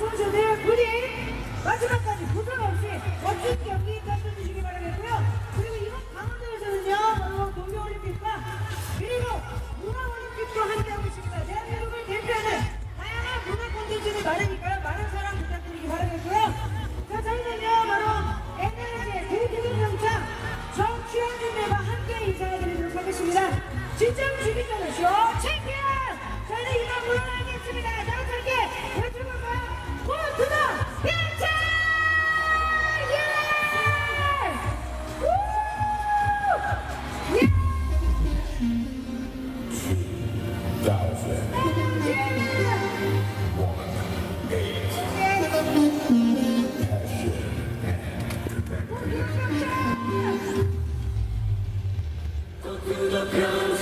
선수들 부디 마지막까지 부상 없이 멋진 경기 펼쳐주시기 바라겠고요. 그리고 이번 강원도에서는요, 바로 동계올림픽과 그리고 문화올림픽도 함께하고 있습니다. 대한민국을 대표하는 다양한 문화 콘텐츠를 많으니까요. 많은 사랑 부탁드리기 바라겠고요. 자, 저희는요, 바로 NRG의 대표경장 정취현 님들과 함께 인사드리도록 하겠습니다. 진정 We